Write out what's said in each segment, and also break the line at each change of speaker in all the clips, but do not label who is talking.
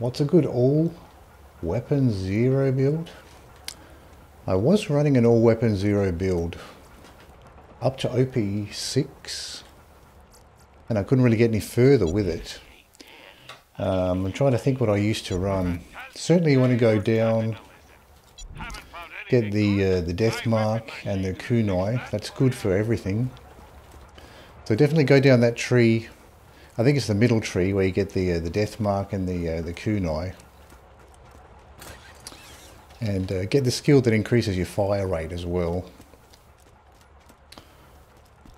What's a good all weapon zero build? I was running an all weapon zero build up to OP6 and I couldn't really get any further with it. Um, I'm trying to think what I used to run. Certainly you want to go down, get the uh, the death mark and the kunai. That's good for everything. So definitely go down that tree. I think it's the middle tree where you get the uh, the death mark and the uh, the kunai. And uh, get the skill that increases your fire rate as well.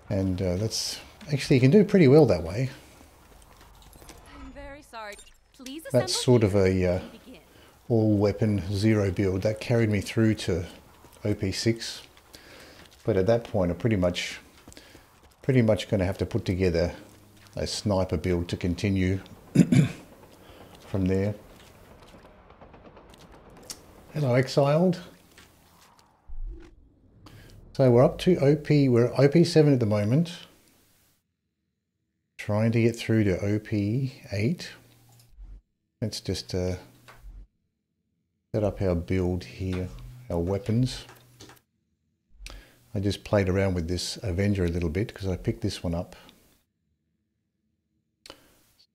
And uh, that's actually you can do pretty well that way.
I'm very sorry. Please
That's sort of a uh, all weapon zero build. That carried me through to OP6. But at that point, I'm pretty much, pretty much going to have to put together a sniper build to continue from there. Hello, Exiled. So we're up to OP, we're OP7 at the moment. Trying to get through to OP8. Let's just uh, set up our build here, our weapons. I just played around with this Avenger a little bit because I picked this one up.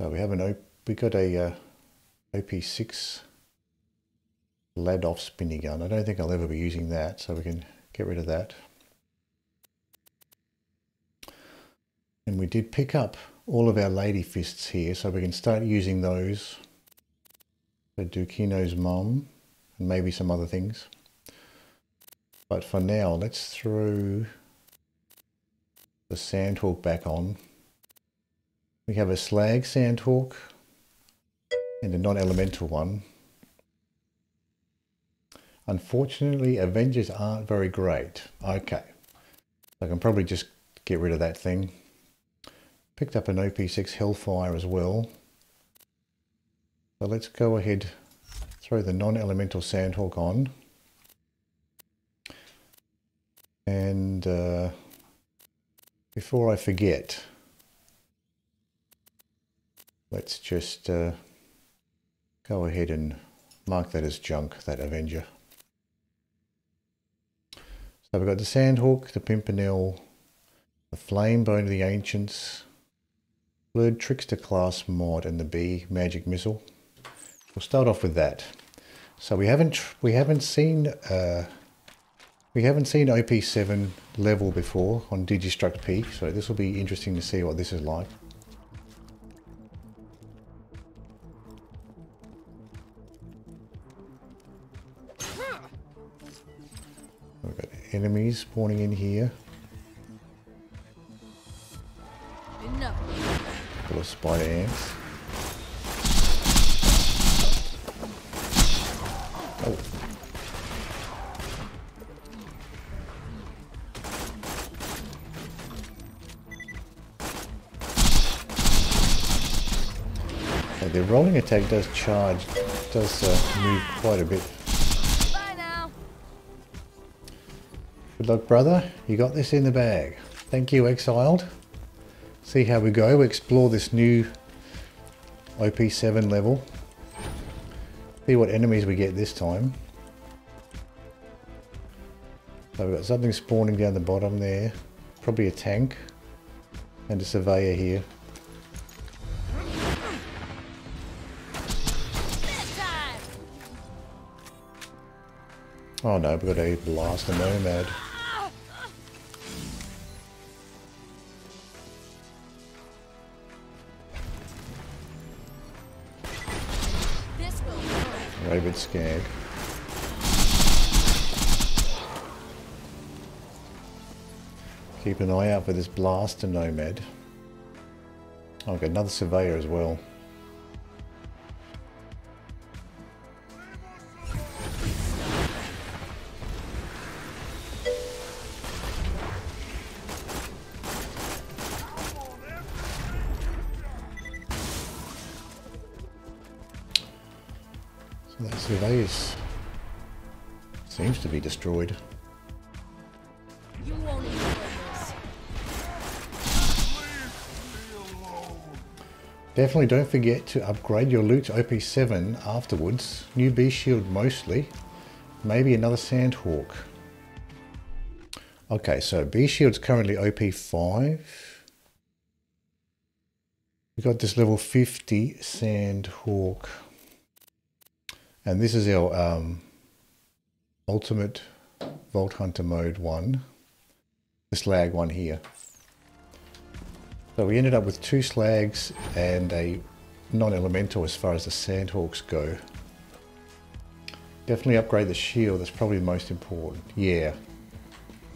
So we have an we got a uh, OP6 Vladof spinny gun. I don't think I'll ever be using that, so we can get rid of that. And we did pick up all of our lady fists here, so we can start using those for Dukino's mom, and maybe some other things. But for now, let's throw the Sandhawk back on. We have a Slag Sandhawk and a non-elemental one. Unfortunately, Avengers aren't very great. Okay, I can probably just get rid of that thing. Picked up an OP6 Hellfire as well. So let's go ahead, throw the non-elemental Sandhawk on. And uh, before I forget, let's just uh, go ahead and mark that as junk, that Avenger. So we've got the Sandhawk, the Pimpernel, the Flame Bone of the Ancients, Blurred Trickster class mod and the B magic missile. We'll start off with that. So we haven't we haven't seen uh, we haven't seen OP7 level before on Digistruct P, so this will be interesting to see what this is like. Enemies spawning in here. Little spider ants. Oh. The rolling attack does charge, does uh, move quite a bit. Good luck, brother. You got this in the bag. Thank you, Exiled. See how we go. We explore this new OP7 level. See what enemies we get this time. So we've got something spawning down the bottom there. Probably a tank. And a surveyor here. Oh no, we've got a blaster nomad. Rabid Skag. Keep an eye out for this blaster nomad. I've got another surveyor as well. Seems to be destroyed.
You won't enjoy this.
Definitely don't forget to upgrade your loot to OP7 afterwards. New Bee shield mostly. Maybe another Sandhawk. Okay, so Bee shield's currently OP5. We've got this level 50 Sandhawk. And this is our um, ultimate Vault Hunter mode one. The slag one here. So we ended up with two slags and a non-elemental as far as the sandhawks go. Definitely upgrade the shield, that's probably the most important. Yeah,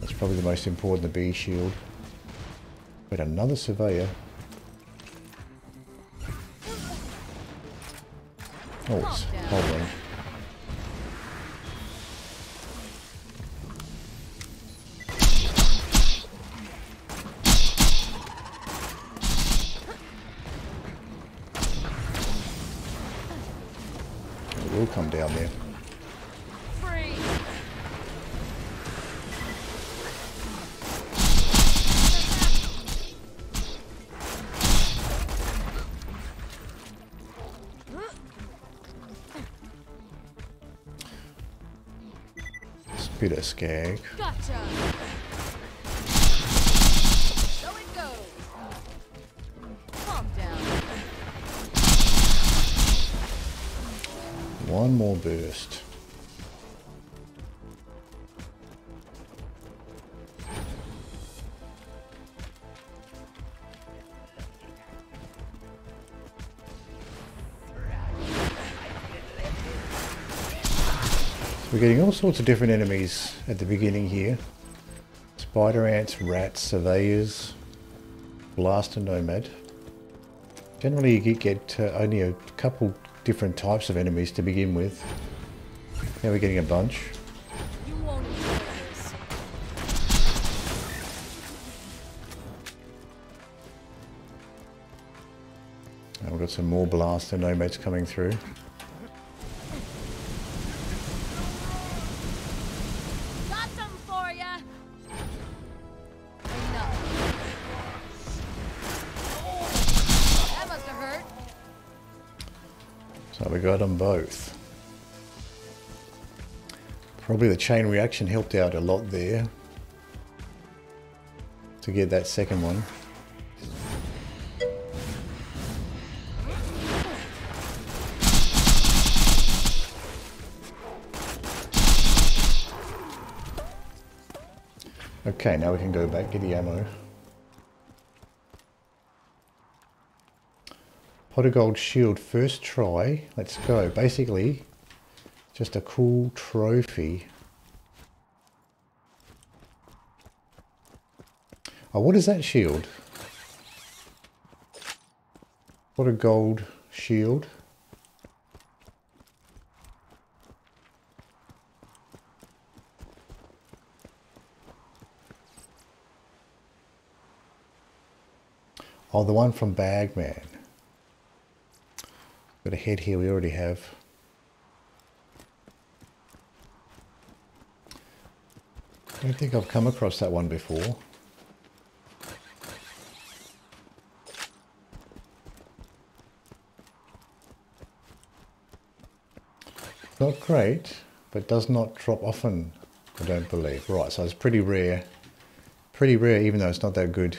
that's probably the most important, the Bee shield. But another surveyor. Oh, it's hovering. Will come down there.
Free.
Spitter skag.
Gotcha.
One more burst. We're getting all sorts of different enemies at the beginning here. Spider ants, rats, surveyors, blaster nomad. Generally you get, uh, only a couple different types of enemies to begin with. Now we're getting a bunch. And we've got some more blaster nomads coming through. Both. Probably the chain reaction helped out a lot there to get that second one. Okay, now we can go back, get the ammo. Pot of gold shield first try. Let's go. Basically, just a cool trophy. Oh, what is that shield? What a gold shield. Oh, the one from Bagman. Got a head here we already have. I don't think I've come across that one before. Not great, but does not drop often, I don't believe. Right, so it's pretty rare. Pretty rare even though it's not that good.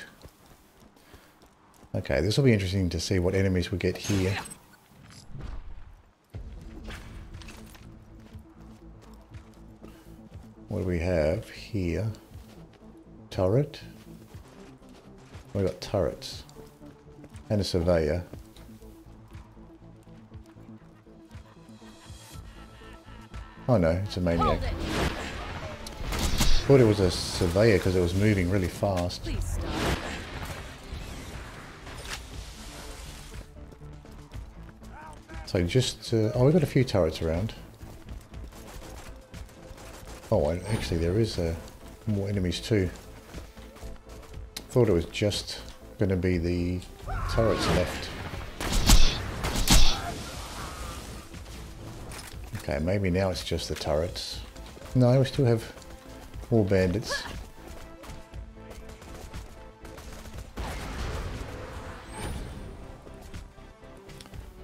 Okay, this will be interesting to see what enemies we get here. What do we have here? Turret. We got turrets. And a surveyor. Oh no, it's a maniac.
It.
Thought it was a surveyor because it was moving really fast. So just, uh, oh, we've got a few turrets around. Oh, actually there is uh, more enemies too. Thought it was just going to be the turrets left. Okay, maybe now it's just the turrets. No, we still have more bandits.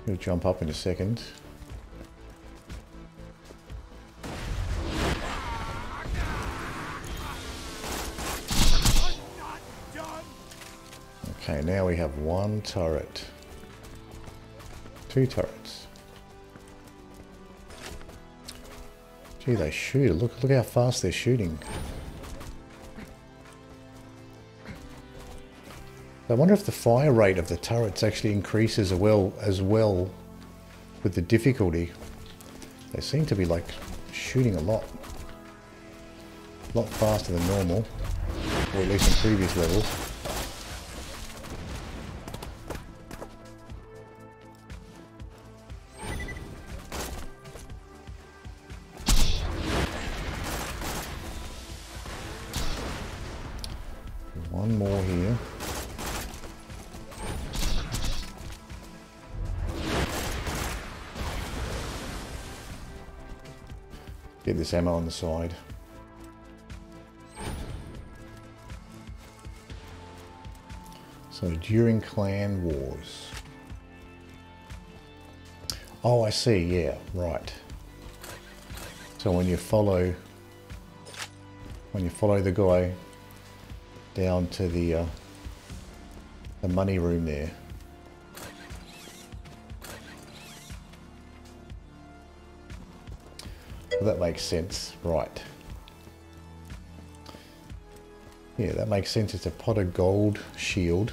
He'll jump up in a second. Now we have one turret. Two turrets. Gee, they shoot. Look, look how fast they're shooting. I wonder if the fire rate of the turrets actually increases as well as well with the difficulty. They seem to be like shooting a lot. A lot faster than normal. Or at least in previous levels. Get ammo on the side. So during clan wars. Oh, I see. Yeah, right. So when you follow, when you follow the guy down to the uh, the money room there. That makes sense, right. Yeah, that makes sense. It's a pot of gold shield,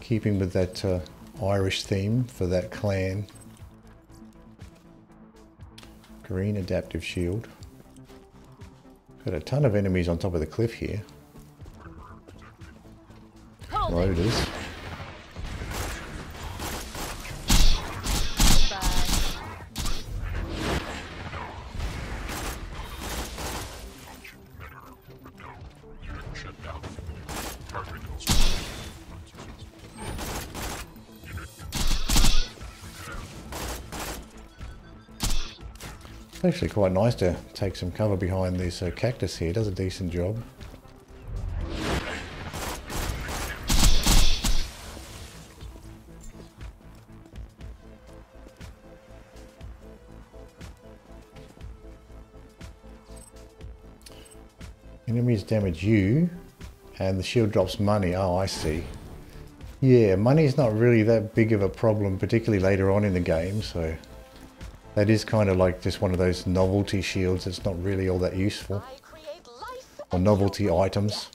keeping with that uh, Irish theme for that clan. Green adaptive shield. Got a ton of enemies on top of the cliff here. Loaders. It's actually quite nice to take some cover behind this uh, cactus here. It does a decent job. Enemies damage you and the shield drops money. Oh, I see. Yeah, money's not really that big of a problem, particularly later on in the game, so that is kind of like just one of those novelty shields. It's not really all that useful.
I create life
Or novelty items.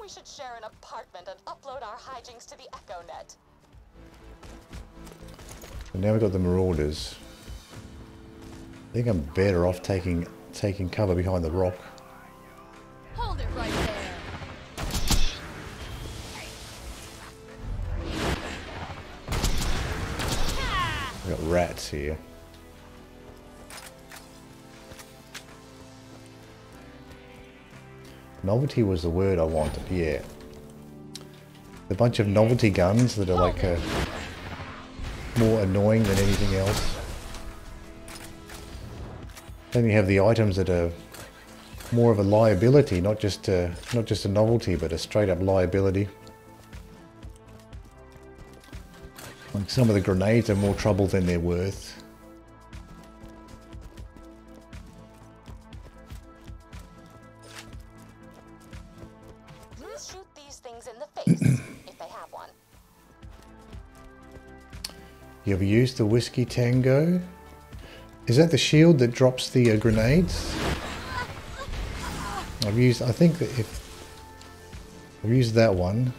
We should share an apartment and upload our hijinks to the EchoNet.
And now we've got the Marauders. I think I'm better off taking taking cover behind the rock.
Hold it right there.
We've got rats here. Novelty was the word I wanted, yeah. A bunch of novelty guns that are like uh, more annoying than anything else. Then you have the items that are more of a liability, not just a, not just a novelty, but a straight up liability. Like some of the grenades are more trouble than they're worth. You ever used the Whiskey Tango? Is that the shield that drops the uh, grenades? I've used, I think that if, I've used that one.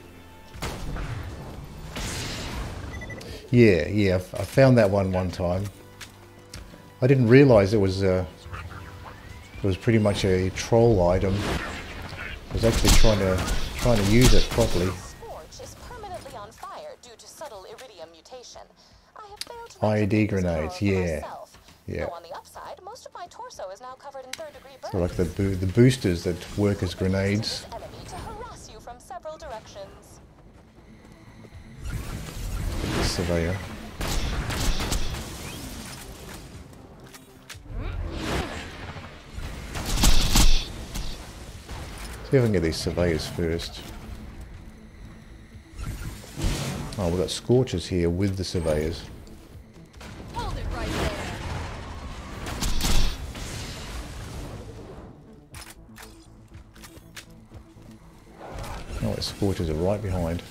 Yeah, yeah, I've- found that one one time. I didn't realize it was, uh, it was pretty much a troll item. I was actually trying to, trying to use it properly.
Iridium mutation. I have failed to
IED grenades, yeah.
myself.
Yeah.
Though on the upside, most of my torso is now covered in third degree burns.
So like the, bo the boosters that work as grenades.
this to harass you from several directions.
the surveyor. See if I can get these surveyors first. Oh, we've got scorchers here with the surveyors. Right oh, the scorches are right behind.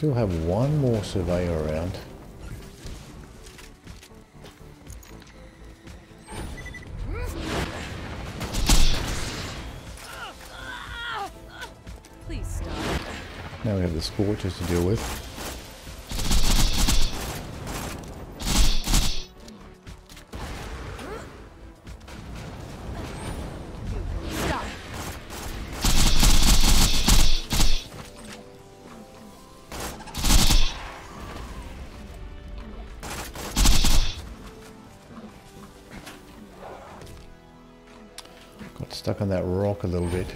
Still have one more surveyor around.
Please stop.
Now we have the Scorchers to deal with. Stuck on that rock a little bit.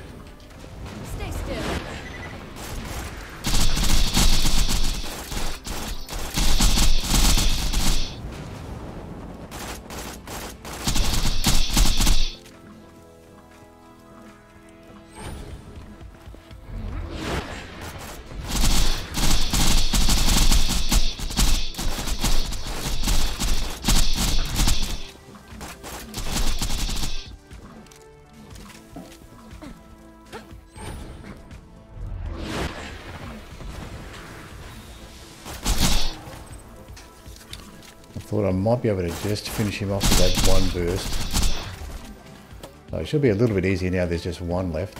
Might be able to just finish him off with that one burst. So it should be a little bit easier now there's just one left.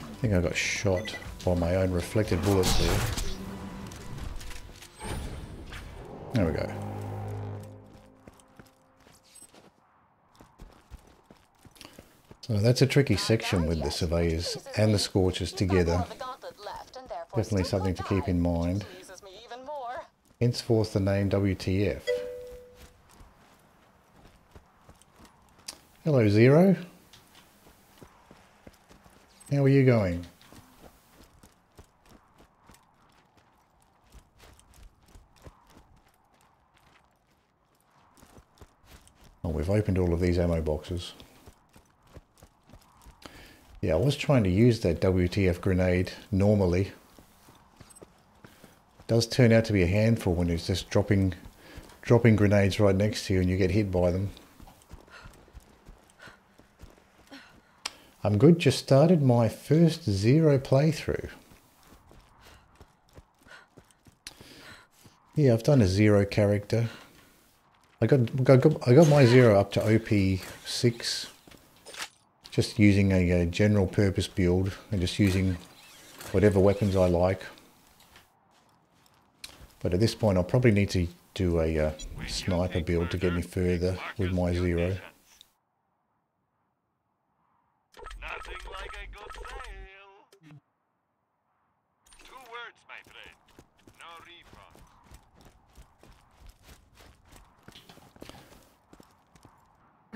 I think I got shot by my own reflected bullets there. There we go. So that's a tricky section with the surveyors and the scorchers together. Definitely something to keep in mind. Henceforth the name WTF. Hello Zero. How are you going? Oh, we've opened all of these ammo boxes. Yeah, I was trying to use that WTF grenade normally. does turn out to be a handful when it's just dropping dropping grenades right next to you and you get hit by them. I'm good, just started my first zero playthrough. Yeah, I've done a zero character. I got, I got, I got my zero up to OP6 just using a, a general purpose build and just using whatever weapons I like. But at this point I'll probably need to do a uh, sniper build to get me further with my zero.
Nothing like a good sale. Two words, my friend. No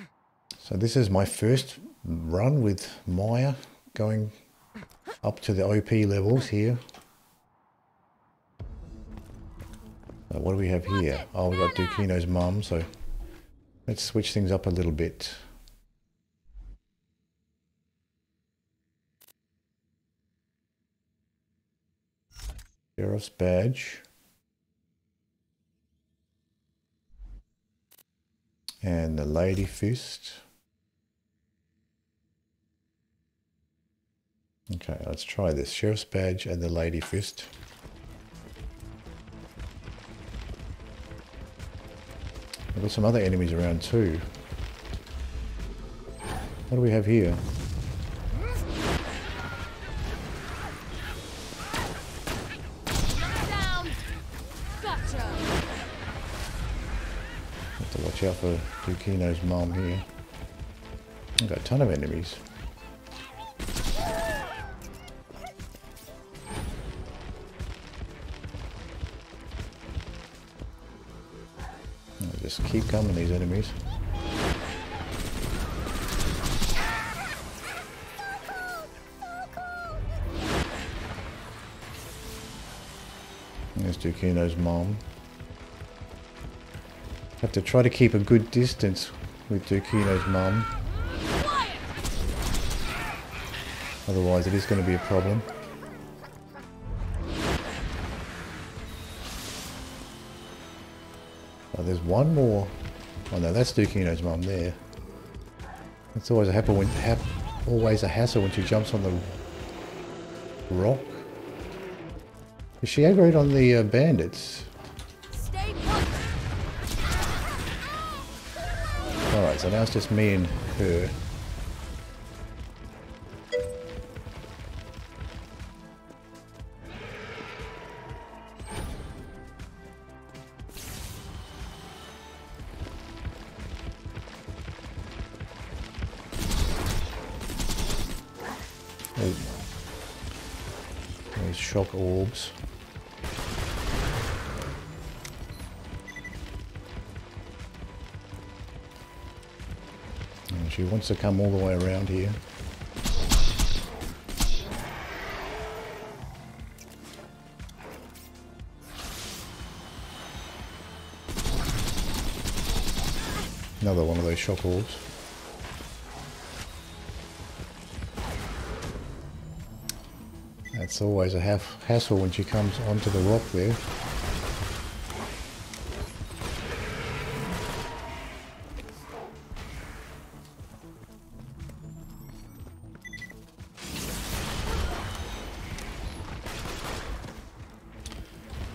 refund.
So this is my first run with Maya going up to the OP levels here. So what do we have here? Oh, we've got Dukino's mum, so let's switch things up a little bit. Sheriff's badge. And the Lady Fist. Okay, let's try this. Sheriff's badge and the Lady Fist. We've got some other enemies around too. What do we have here? Have to watch out for Dukino's mom here. I've got a ton of enemies. just keep coming, these enemies. There's Dukino's mom. Have to try to keep a good distance with Dukino's mom. Otherwise it is going to be a problem. One more. Oh no, that's Dukino's mum there. It's always a hassle when hap, always a hassle when she jumps on the rock. Is she aggroed on the uh, bandits? Alright, so now it's just me and her. Shock orbs. And she wants to come all the way around here. Another one of those shock orbs. That's always a half hassle when she comes onto the rock there.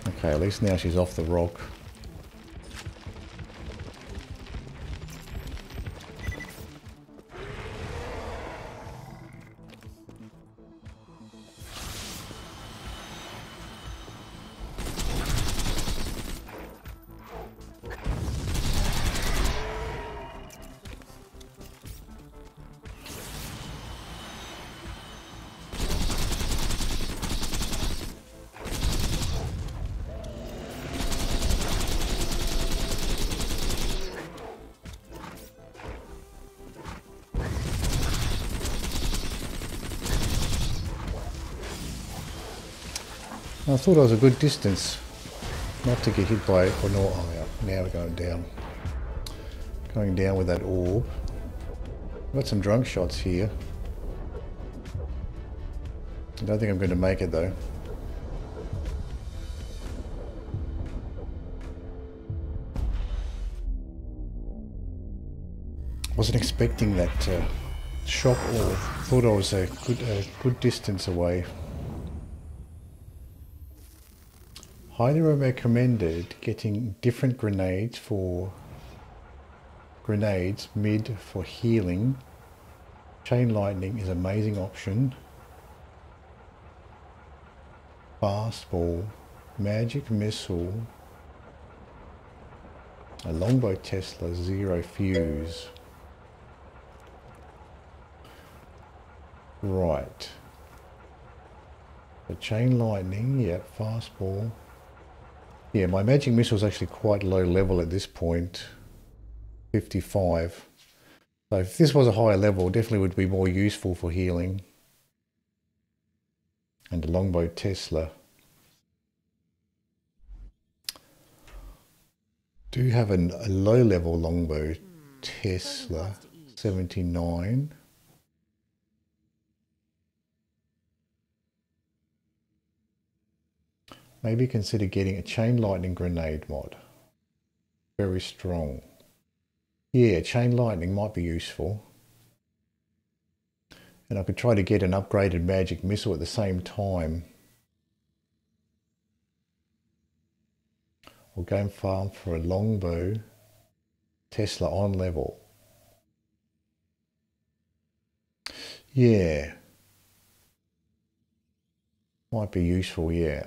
Okay, at least now she's off the rock. I thought I was a good distance not to get hit by, or no, oh yeah, now we're going down. Going down with that orb. Got some drunk shots here. I don't think I'm going to make it though. Wasn't expecting that uh, shock orb. Thought I was a good, a good distance away. Highly recommended getting different grenades for grenades mid for healing. Chain lightning is amazing option. Fastball, magic missile, a longbow Tesla zero fuse. Right. The chain lightning, yep, fastball. Yeah, my magic missile is actually quite low level at this 55. So if this was a higher level, definitely would be more useful for healing. And the longbow Tesla. Do you have an, a low level longbow Tesla, 79. Maybe consider getting a chain lightning grenade mod. Very strong. Yeah, chain lightning might be useful. And I could try to get an upgraded magic missile at the same time. Or go and farm for a longbow Tesla on level. Yeah. Might be useful, yeah.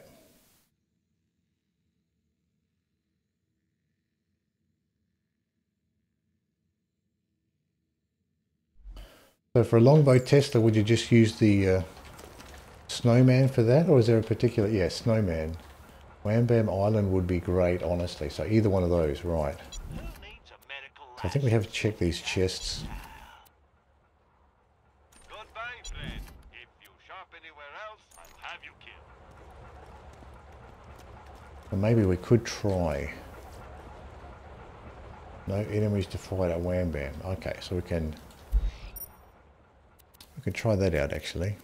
So for a longbow Tesla, would you just use the uh, snowman for that? Or is there a particular... Yeah, snowman. Wham Bam Island would be great, honestly. So either one of those, right. I think we have to check these chests. So maybe we could try. No enemies to fight at Wham Bam. Okay, so we can we can try that out actually.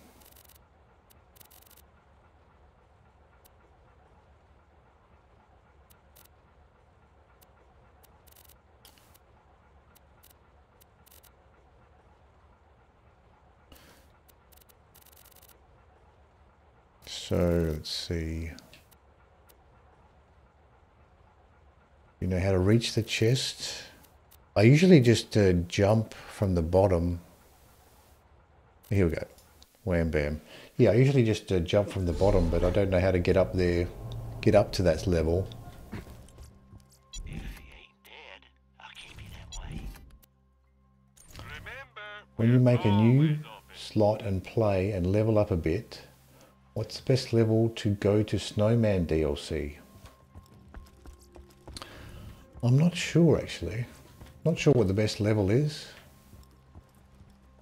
So let's see. You know how to reach the chest? I usually just uh, jump from the bottom. Here we go. Wham bam. Yeah, I usually just uh, jump from the bottom, but I don't know how to get up there, get up to that level.
If he ain't dead, I'll keep you that way. Remember,
When you make a new slot and play and level up a bit, what's the best level to go to Snowman DLC? I'm not sure actually. Not sure what the best level is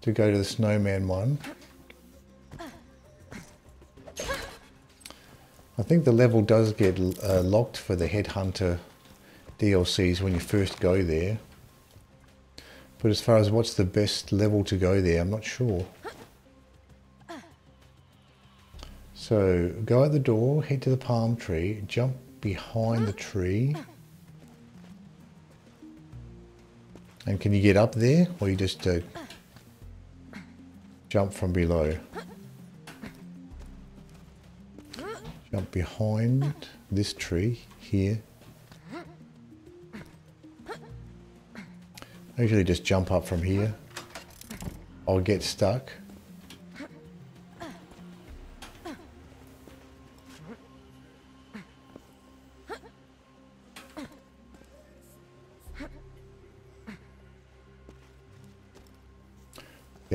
to go to the Snowman one. I think the level does get uh, locked for the Headhunter DLCs when you first go there. But as far as what's the best level to go there, I'm not sure. So go out the door, head to the palm tree, jump behind the tree. And can you get up there or you just uh, jump from below? Jump behind this tree here. I usually just jump up from here. I'll get stuck.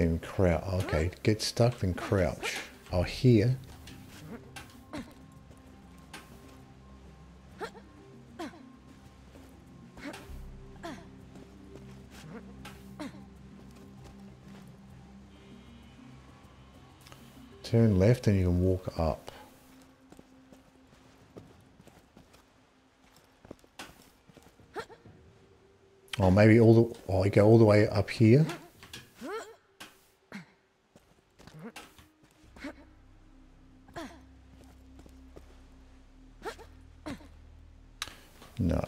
Then crouch. Okay, get stuck, then crouch. Oh, here. Turn left and you can walk up. Or maybe all the, oh, you go all the way up here. No.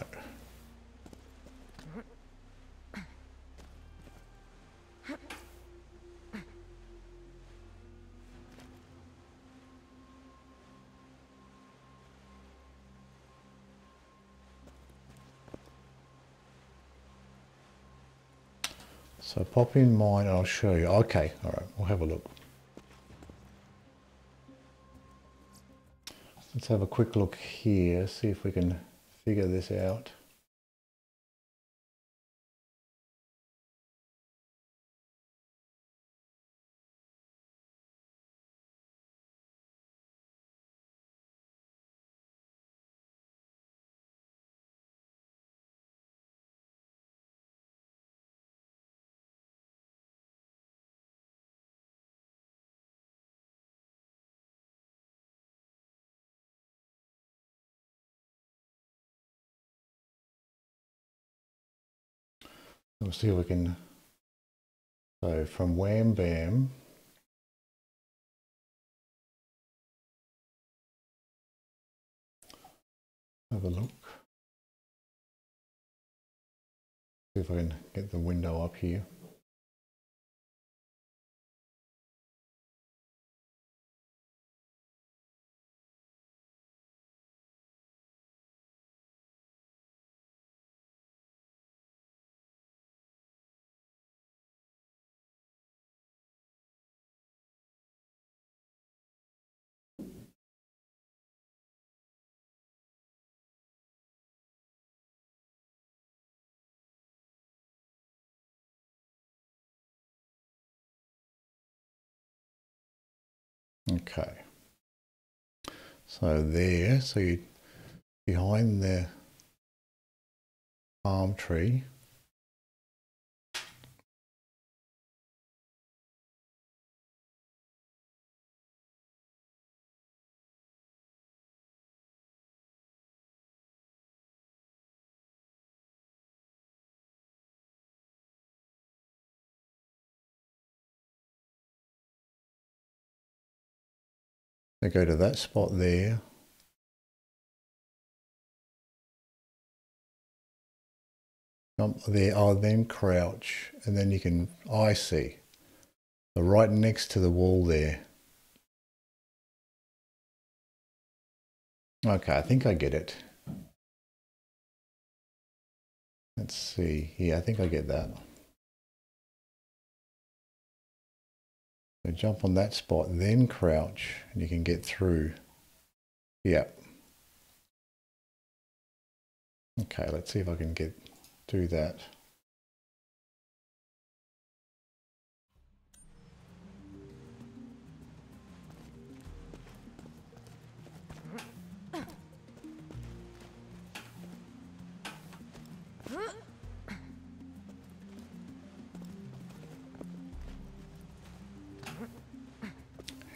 So in mine and I'll show you. Okay, all right, we'll have a look. Let's have a quick look here, see if we can figure this out. We'll see if we can. So from Wham Bam. Have a look. See if I can get the window up here. Okay. So there, so you behind the palm tree. So go to that spot there. Jump there, oh, then crouch, and then you can, I see. So right next to the wall there. Okay, I think I get it. Let's see. Yeah, I think I get that. So jump on that spot, then crouch, and you can get through. Yep. Okay, let's see if I can get do that.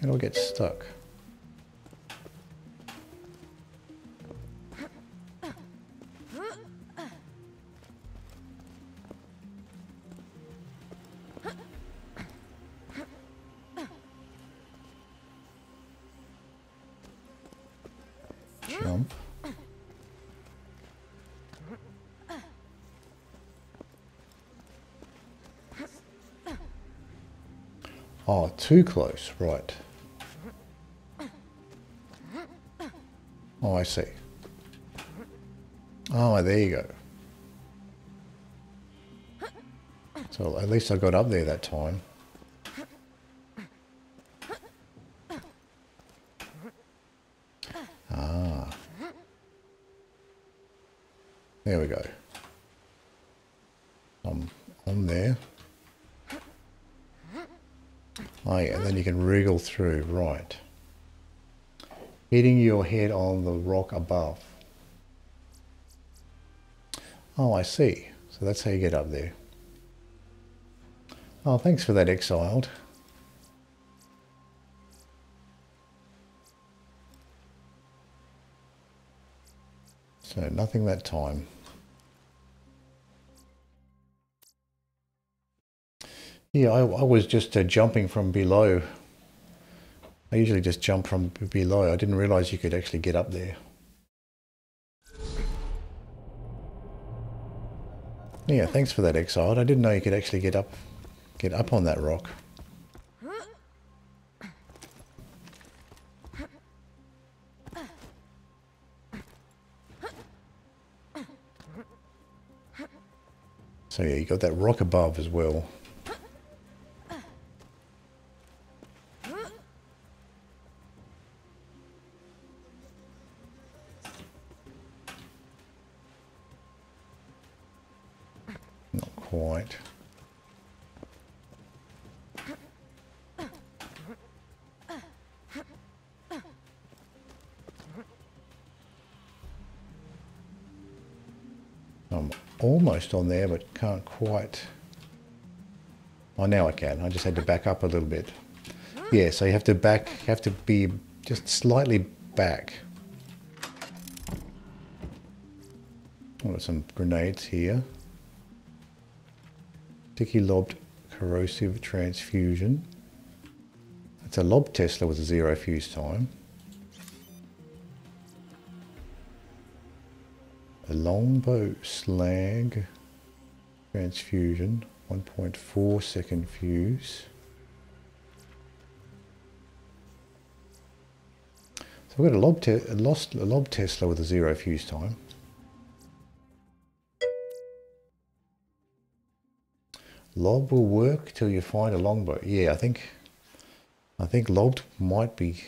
It'll get stuck. Jump. Oh, too close, right. Oh, I see. Oh, there you go. So at least I got up there that time. Ah. There we go. I'm on there. Oh yeah, then you can wriggle through, right. Hitting your head on the rock above. Oh, I see. So that's how you get up there. Oh, thanks for that, Exiled. So nothing that time. Yeah, I, I was just uh, jumping from below. I usually just jump from below. I didn't realize you could actually get up there. Yeah, thanks for that, Exiled. I didn't know you could actually get up, get up on that rock. So yeah, you got that rock above as well. I'm almost on there, but can't quite. Oh, now I can. I just had to back up a little bit. Yeah, so you have to back, have to be just slightly back. Got some grenades here. Sticky lobbed corrosive transfusion. It's a lob Tesla with a zero fuse time. Longbow slag transfusion, 1.4 second fuse. So we've got a lob, te lost, a lob Tesla with a zero fuse time. Lob will work till you find a longbow. Yeah, I think I think lobbed might be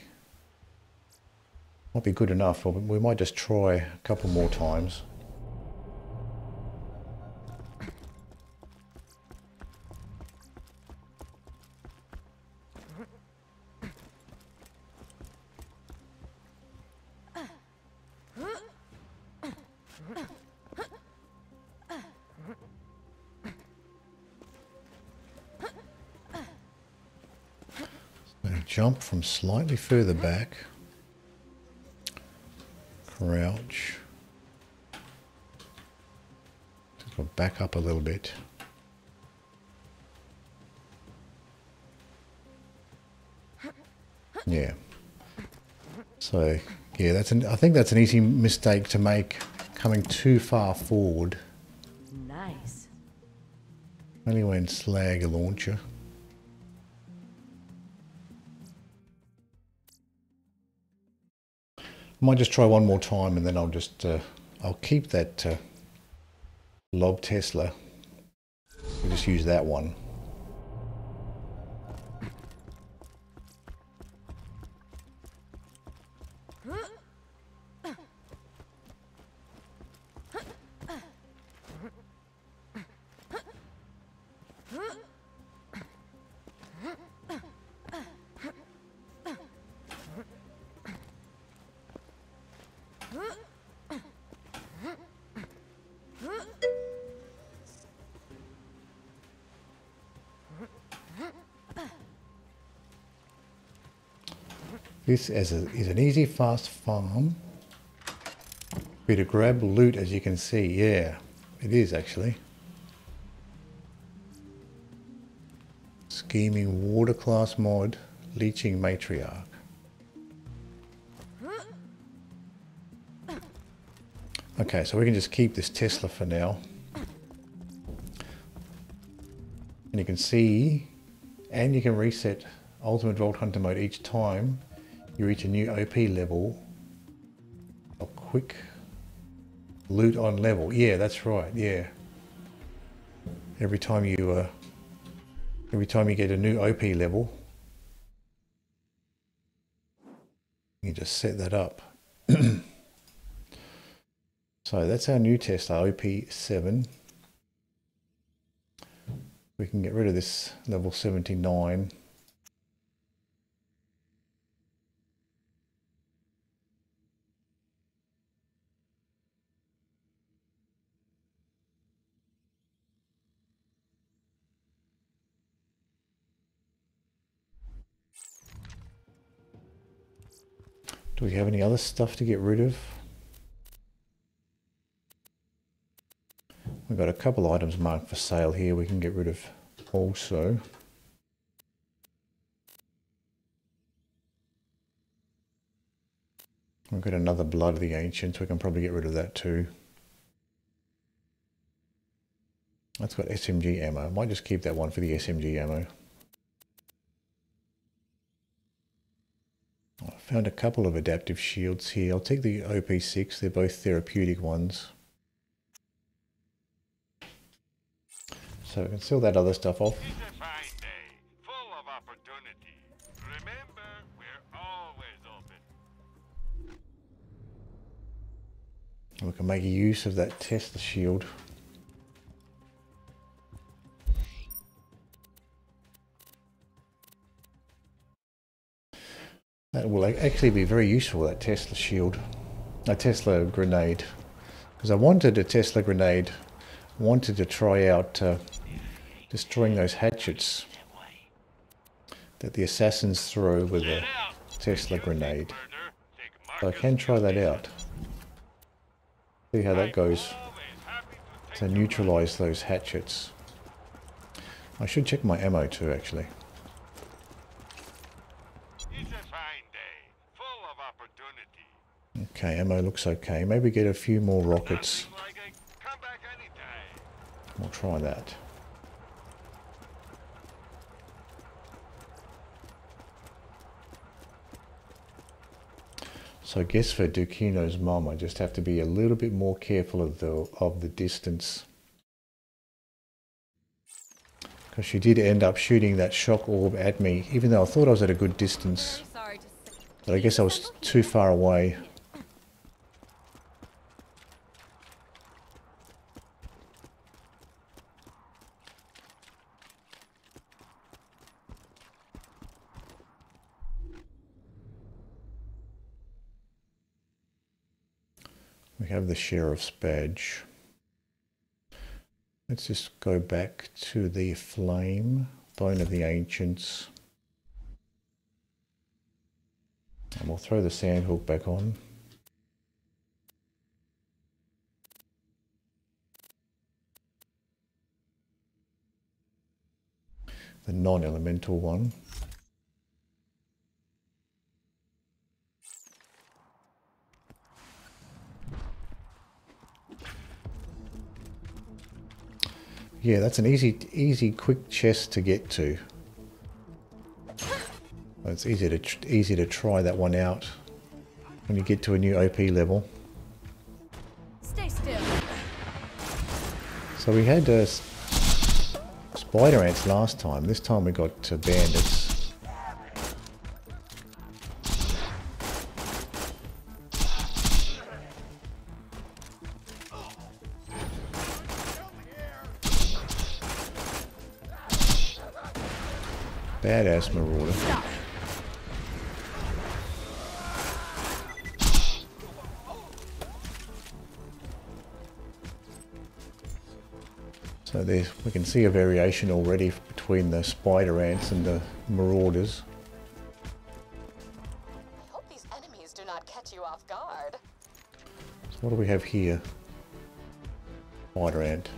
might be good enough. We might just try a couple more times. Jump from slightly further back. Crouch. Just go back up a little bit. Yeah. So yeah, that's an I think that's an easy mistake to make coming too far forward.
Nice.
Only when slag a launcher. Might just try one more time and then I'll just uh, I'll keep that uh, Lob Tesla. We'll just use that one. This is, a, is an easy, fast farm. Be to grab loot, as you can see. Yeah, it is actually. Scheming water class mod, leeching matriarch. Okay, so we can just keep this Tesla for now. And you can see, and you can reset Ultimate Vault Hunter mode each time you reach a new OP level. A quick loot on level. Yeah, that's right. Yeah. Every time you, uh, every time you get a new OP level, you just set that up. so that's our new Tesla OP7. We can get rid of this level 79. Do we have any other stuff to get rid of? We've got a couple items marked for sale here we can get rid of also. We've got another Blood of the Ancients, we can probably get rid of that too. That's got SMG ammo. I might just keep that one for the SMG ammo. I found a couple of adaptive shields here. I'll take the OP6, they're both therapeutic ones. So we can sell that other stuff off.
It's a fine day, full of opportunity. Remember, we're always open.
We can make use of that Tesla shield. That will actually be very useful, that Tesla shield. A Tesla grenade. Because I wanted a Tesla grenade. Wanted to try out uh, destroying those hatchets that the assassins throw with a Tesla grenade. So I can try that out. See how that goes to neutralize those hatchets. I should check my ammo too actually.
It's a fine day, full of opportunity.
Okay, ammo looks okay. Maybe get a few more rockets.
Nothing like a comeback anytime.
We'll try that. So I guess for Dukino's mom, I just have to be a little bit more careful of the of the distance. Because she did end up shooting that shock orb at me, even though I thought I was at a good distance.
Very sorry to say.
But I guess I was too far away. We have the sheriff's badge. Let's just go back to the flame, bone of the ancients. And we'll throw the Sandhawk back on. The non-elemental one. Yeah, that's an easy, easy, quick chest to get to. It's easy to tr- easy to try that one out when you get to a new OP level.
Stay still.
So we had uh, spider ants last time. This time we got uh, bandits. Badass marauder. So there, we can see a variation already between the spider ants and the marauders.
I hope these enemies do not catch you off guard.
So what do we have here? Spider ant.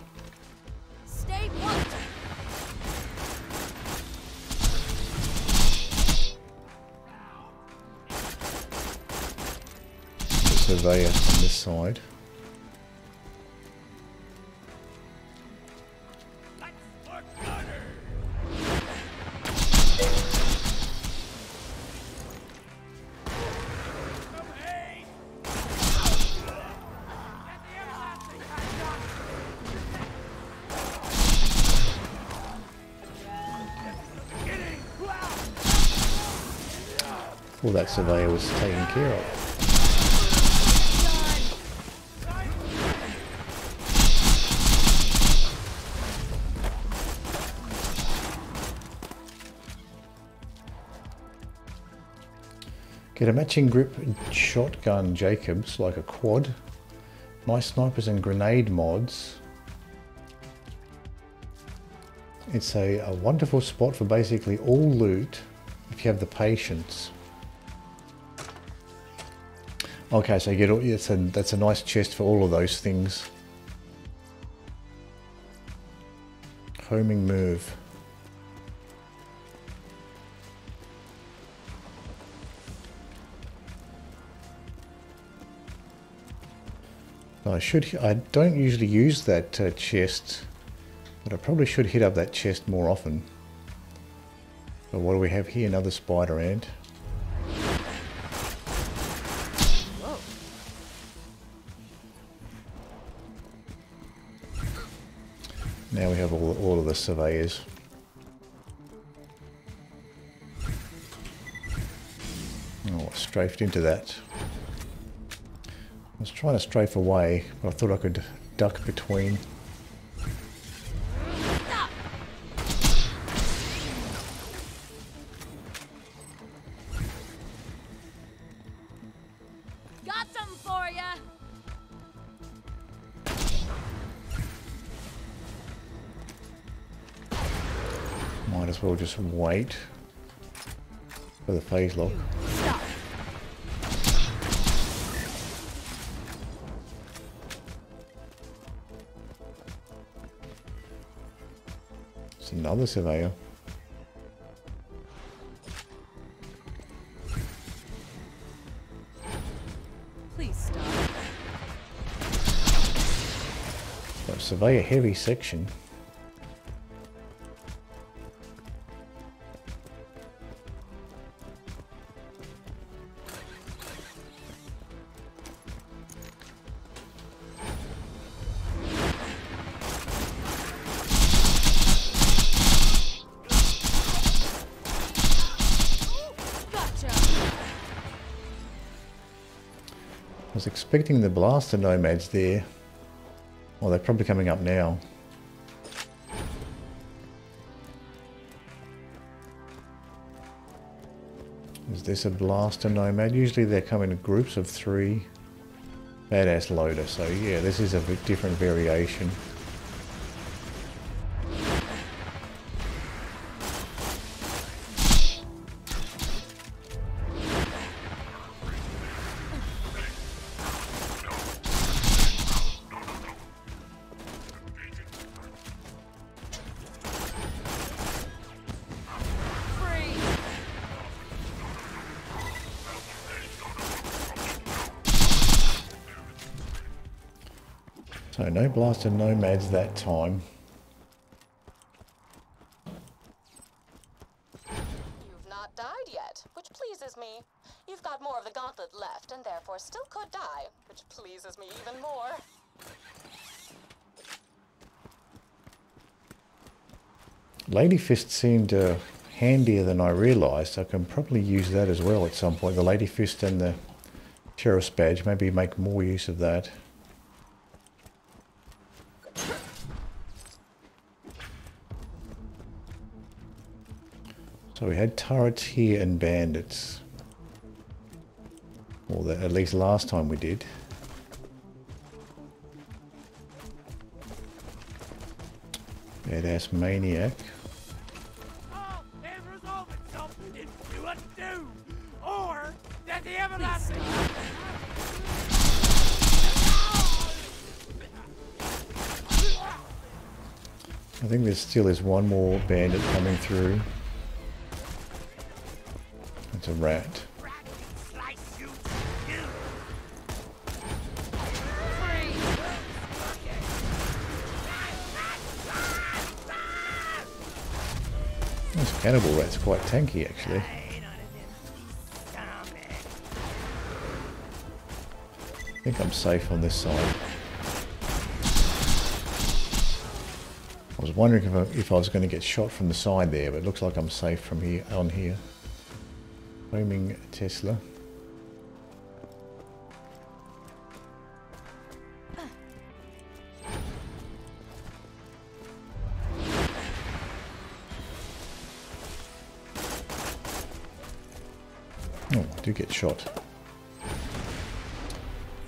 Surveyor on this side. All that surveyor was taken care of. Get a matching grip shotgun Jacobs like a quad. Nice snipers and grenade mods. It's a, a wonderful spot for basically all loot if you have the patience. Okay, so you get all, it's a, that's a nice chest for all of those things. Homing move. I should. I don't usually use that uh, chest, but I probably should hit up that chest more often. But what do we have here? Another spider ant. Now we have all, all of the surveyors. Oh, strafed into that. I was trying to strafe away, but I thought I could duck between.
Got something for ya.
Might as well just wait for the phase lock. Another surveyor.
Please stop.
Got a surveyor heavy section. Expecting the blaster nomads there. Well, they're probably coming up now. Is this a blaster nomad? Usually they come in groups of three. Badass loader, so yeah, this is a different variation. to nomads that time. You've
not died yet, which pleases me. You've got more of the gauntlet left and therefore still could die, which pleases me even more.
Lady Fist seemed uh, handier than I realised. I can probably use that as well at some point. The Lady Fist and the Sheriff's Badge. Maybe make more use of that. So we had turrets here and bandits. Or that at least last time we did. Badass maniac. I think there still is one more bandit coming through. It's a rat. This cannibal rat's quite tanky actually. I think I'm safe on this side. I was wondering if I, if I was going to get shot from the side there, but it looks like I'm safe from here on here. Homing Tesla. Oh, I do get shot.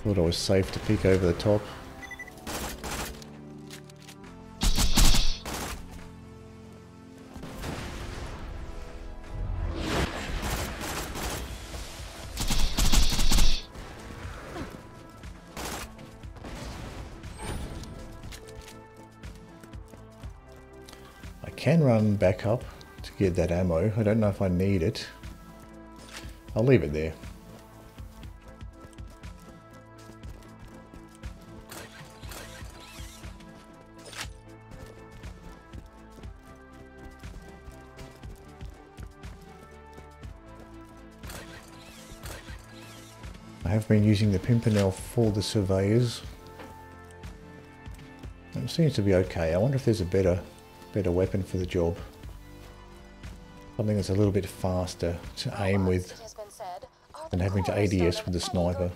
Thought I was safe to peek over the top. Back up to get that ammo. I don't know if I need it. I'll leave it there. I have been using the Pimpernel for the surveyors. It seems to be okay. I wonder if there's a better, better weapon for the job. Something that's a little bit faster to aim with.
It has been said, are
than having to ADS with the sniper.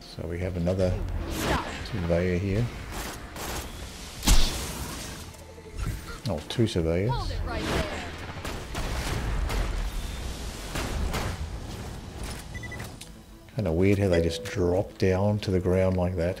So we have another surveyor here. Oh, two surveyors.
Hold it right there.
Kind of weird how they just drop down to the ground like that.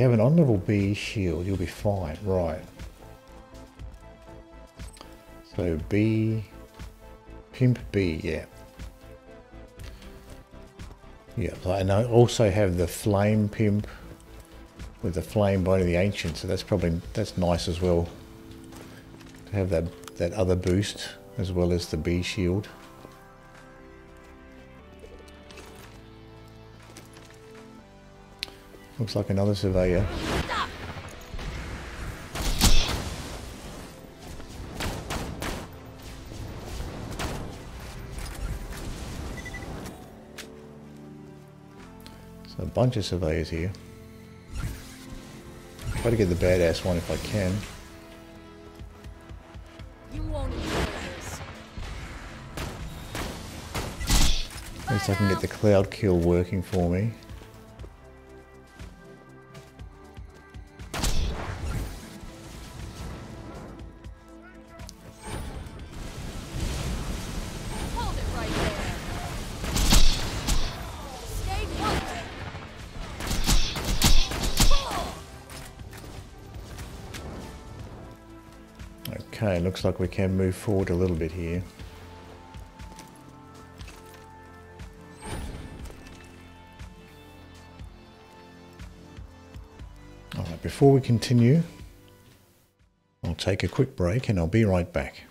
Have an on-level Bee shield, you'll be fine. Right. So B... Pimp Bee, yeah. Yeah, and I also have the flame pimp with the flame bone of the ancient, so that's probably that's nice as well to have that that other boost as well as the Bee shield. Looks like another surveyor. So a bunch of surveyors here. Try to get the badass one if I can.
You won't enjoy this.
At least I can get the cloud kill working for me. Looks like we can move forward a little bit here. Alright, before we continue, I'll take a quick break and I'll be right back.